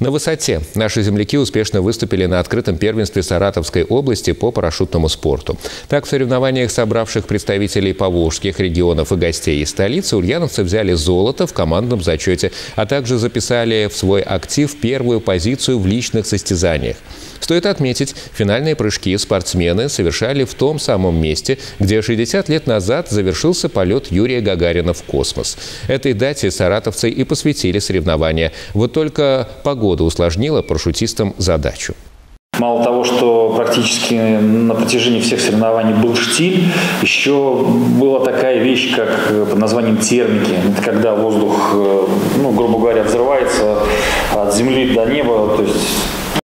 На высоте наши земляки успешно выступили на открытом первенстве Саратовской области по парашютному спорту. Так, в соревнованиях собравших представителей поволжских регионов и гостей из столицы ульяновцы взяли золото в командном зачете, а также записали в свой актив первую позицию в личных состязаниях. Стоит отметить, финальные прыжки спортсмены совершали в том самом месте, где 60 лет назад завершился полет Юрия Гагарина в космос. Этой дате саратовцы и посвятили соревнования. Вот только погода усложнила парашютистам задачу. Мало того, что практически на протяжении всех соревнований был штиль, еще была такая вещь, как под названием термики. Это когда воздух, ну, грубо говоря, взрывается от земли до неба, то есть